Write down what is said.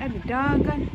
Every dog.